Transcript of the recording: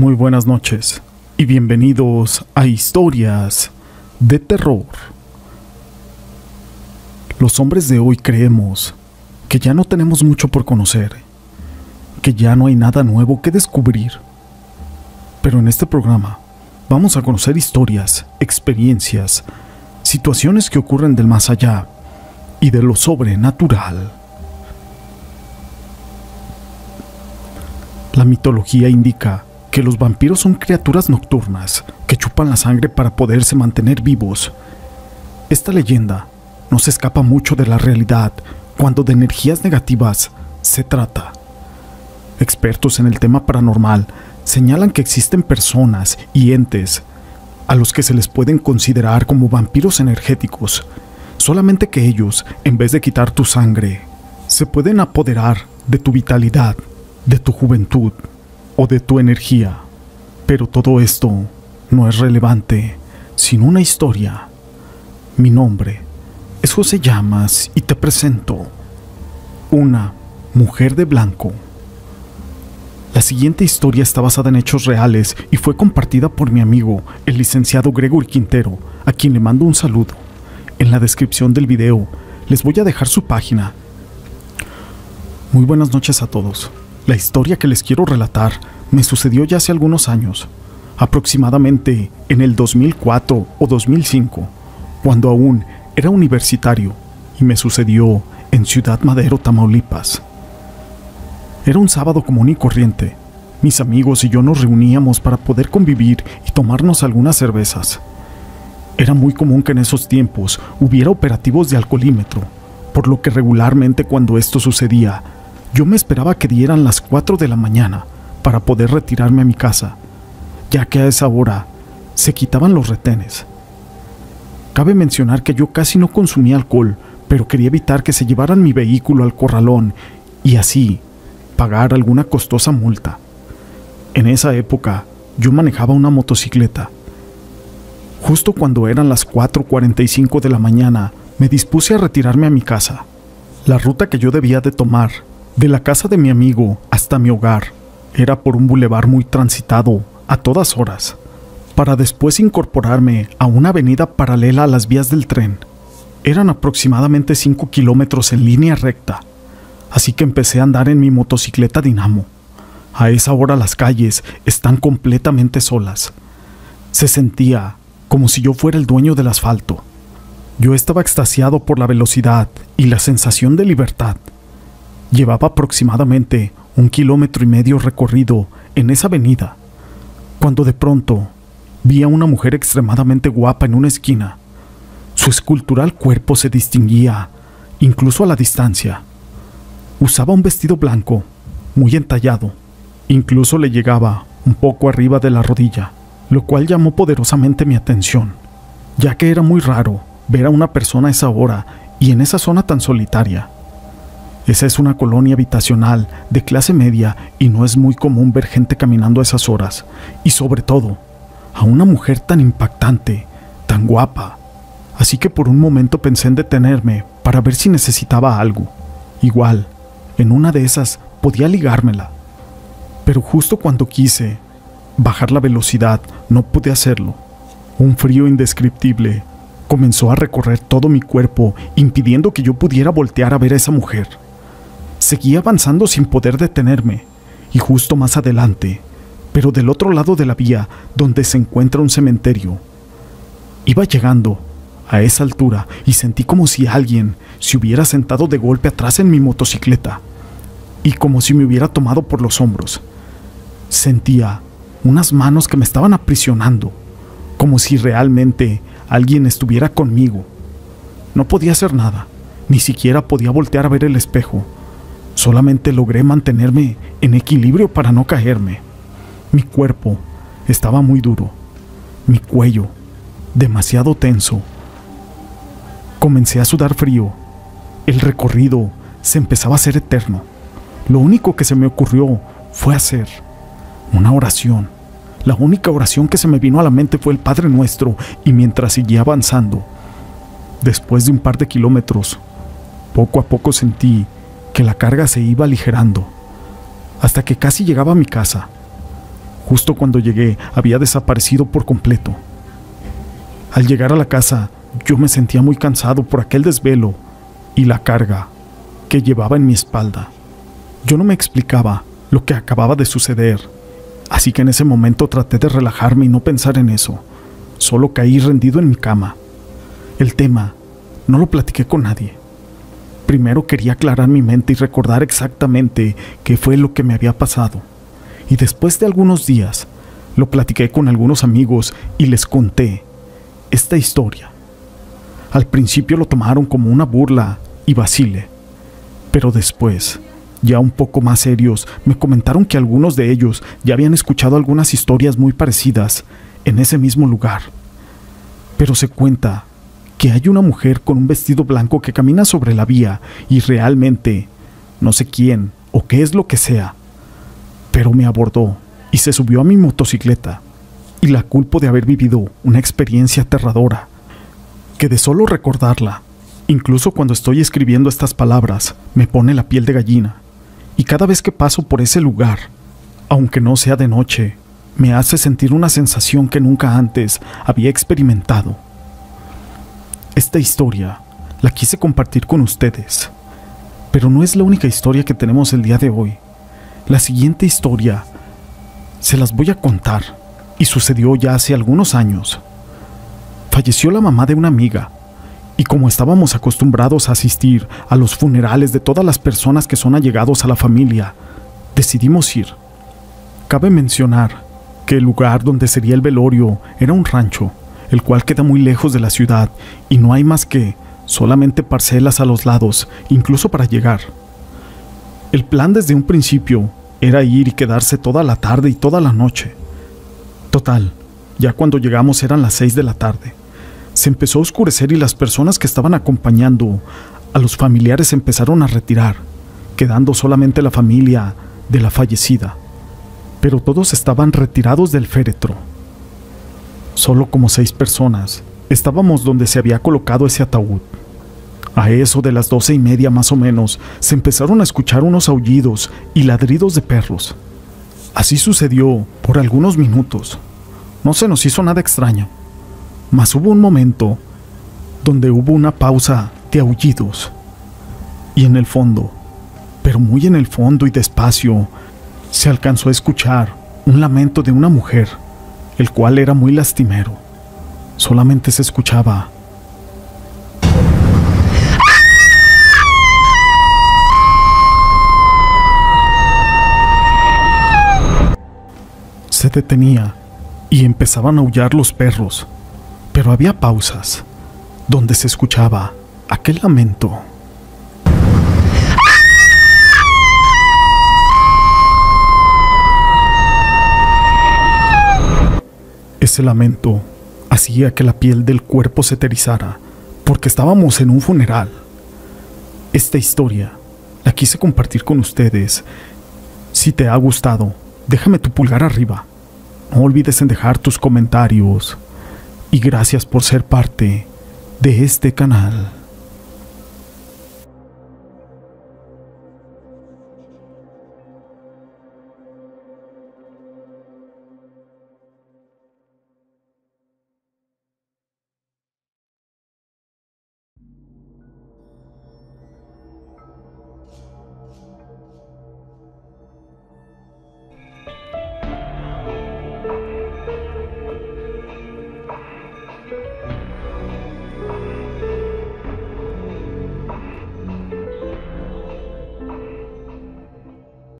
Muy buenas noches y bienvenidos a Historias de Terror. Los hombres de hoy creemos que ya no tenemos mucho por conocer, que ya no hay nada nuevo que descubrir. Pero en este programa vamos a conocer historias, experiencias, situaciones que ocurren del más allá y de lo sobrenatural. La mitología indica que los vampiros son criaturas nocturnas que chupan la sangre para poderse mantener vivos. Esta leyenda no se escapa mucho de la realidad cuando de energías negativas se trata. Expertos en el tema paranormal señalan que existen personas y entes a los que se les pueden considerar como vampiros energéticos, solamente que ellos, en vez de quitar tu sangre, se pueden apoderar de tu vitalidad, de tu juventud, o de tu energía. Pero todo esto no es relevante sin una historia. Mi nombre es José Llamas y te presento una mujer de blanco. La siguiente historia está basada en hechos reales y fue compartida por mi amigo, el licenciado Gregory Quintero, a quien le mando un saludo. En la descripción del video les voy a dejar su página. Muy buenas noches a todos. La historia que les quiero relatar me sucedió ya hace algunos años, aproximadamente en el 2004 o 2005, cuando aún era universitario y me sucedió en Ciudad Madero, Tamaulipas. Era un sábado común y corriente. Mis amigos y yo nos reuníamos para poder convivir y tomarnos algunas cervezas. Era muy común que en esos tiempos hubiera operativos de alcoholímetro, por lo que regularmente cuando esto sucedía, yo me esperaba que dieran las 4 de la mañana para poder retirarme a mi casa, ya que a esa hora se quitaban los retenes. Cabe mencionar que yo casi no consumía alcohol, pero quería evitar que se llevaran mi vehículo al corralón y así pagar alguna costosa multa. En esa época yo manejaba una motocicleta. Justo cuando eran las 4.45 de la mañana, me dispuse a retirarme a mi casa. La ruta que yo debía de tomar de la casa de mi amigo hasta mi hogar era por un bulevar muy transitado a todas horas, para después incorporarme a una avenida paralela a las vías del tren. Eran aproximadamente 5 kilómetros en línea recta, así que empecé a andar en mi motocicleta Dinamo. A esa hora las calles están completamente solas. Se sentía como si yo fuera el dueño del asfalto. Yo estaba extasiado por la velocidad y la sensación de libertad. Llevaba aproximadamente un kilómetro y medio recorrido en esa avenida, cuando de pronto vi a una mujer extremadamente guapa en una esquina. Su escultural cuerpo se distinguía, incluso a la distancia. Usaba un vestido blanco, muy entallado, incluso le llegaba un poco arriba de la rodilla, lo cual llamó poderosamente mi atención, ya que era muy raro ver a una persona a esa hora y en esa zona tan solitaria. Esa es una colonia habitacional de clase media y no es muy común ver gente caminando a esas horas. Y sobre todo, a una mujer tan impactante, tan guapa. Así que por un momento pensé en detenerme para ver si necesitaba algo. Igual, en una de esas podía ligármela. Pero justo cuando quise bajar la velocidad, no pude hacerlo. Un frío indescriptible comenzó a recorrer todo mi cuerpo, impidiendo que yo pudiera voltear a ver a esa mujer. Seguía avanzando sin poder detenerme, y justo más adelante, pero del otro lado de la vía, donde se encuentra un cementerio, iba llegando a esa altura y sentí como si alguien se hubiera sentado de golpe atrás en mi motocicleta, y como si me hubiera tomado por los hombros. Sentía unas manos que me estaban aprisionando, como si realmente alguien estuviera conmigo. No podía hacer nada, ni siquiera podía voltear a ver el espejo Solamente logré mantenerme en equilibrio para no caerme. Mi cuerpo estaba muy duro, mi cuello demasiado tenso. Comencé a sudar frío. El recorrido se empezaba a hacer eterno. Lo único que se me ocurrió fue hacer una oración. La única oración que se me vino a la mente fue el Padre Nuestro y mientras seguía avanzando, después de un par de kilómetros, poco a poco sentí que la carga se iba aligerando, hasta que casi llegaba a mi casa. Justo cuando llegué había desaparecido por completo. Al llegar a la casa, yo me sentía muy cansado por aquel desvelo y la carga que llevaba en mi espalda. Yo no me explicaba lo que acababa de suceder, así que en ese momento traté de relajarme y no pensar en eso. Solo caí rendido en mi cama. El tema no lo platiqué con nadie. Primero quería aclarar mi mente y recordar exactamente qué fue lo que me había pasado. Y después de algunos días, lo platiqué con algunos amigos y les conté esta historia. Al principio lo tomaron como una burla y vacile, pero después, ya un poco más serios, me comentaron que algunos de ellos ya habían escuchado algunas historias muy parecidas en ese mismo lugar. Pero se cuenta que hay una mujer con un vestido blanco que camina sobre la vía y realmente, no sé quién o qué es lo que sea, pero me abordó y se subió a mi motocicleta y la culpo de haber vivido una experiencia aterradora, que de solo recordarla, incluso cuando estoy escribiendo estas palabras, me pone la piel de gallina, y cada vez que paso por ese lugar, aunque no sea de noche, me hace sentir una sensación que nunca antes había experimentado. Esta historia la quise compartir con ustedes, pero no es la única historia que tenemos el día de hoy. La siguiente historia se las voy a contar y sucedió ya hace algunos años. Falleció la mamá de una amiga, y como estábamos acostumbrados a asistir a los funerales de todas las personas que son allegados a la familia, decidimos ir. Cabe mencionar que el lugar donde sería el velorio era un rancho, el cual queda muy lejos de la ciudad y no hay más que solamente parcelas a los lados, incluso para llegar. El plan desde un principio era ir y quedarse toda la tarde y toda la noche. Total, ya cuando llegamos eran las seis de la tarde. Se empezó a oscurecer y las personas que estaban acompañando a los familiares empezaron a retirar, quedando solamente la familia de la fallecida. Pero todos estaban retirados del féretro. Solo como seis personas estábamos donde se había colocado ese ataúd. A eso de las doce y media más o menos, se empezaron a escuchar unos aullidos y ladridos de perros. Así sucedió por algunos minutos. No se nos hizo nada extraño, mas hubo un momento donde hubo una pausa de aullidos. Y en el fondo, pero muy en el fondo y despacio, se alcanzó a escuchar un lamento de una mujer, el cual era muy lastimero. Solamente se escuchaba se detenía y empezaban a aullar los perros, pero había pausas donde se escuchaba aquel lamento. Ese lamento hacía que la piel del cuerpo se eterizara, porque estábamos en un funeral. Esta historia la quise compartir con ustedes. Si te ha gustado, déjame tu pulgar arriba no olvides en dejar tus comentarios y gracias por ser parte de este canal.